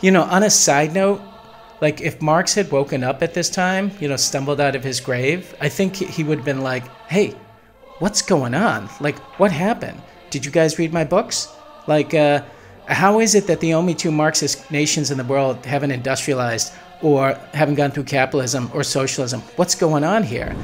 You know, on a side note, like if Marx had woken up at this time, you know, stumbled out of his grave, I think he would have been like, "Hey, what's going on? Like, what happened? Did you guys read my books? Like, uh, how is it that the only two Marxist nations in the world haven't industrialized or haven't gone through capitalism or socialism? What's going on here?"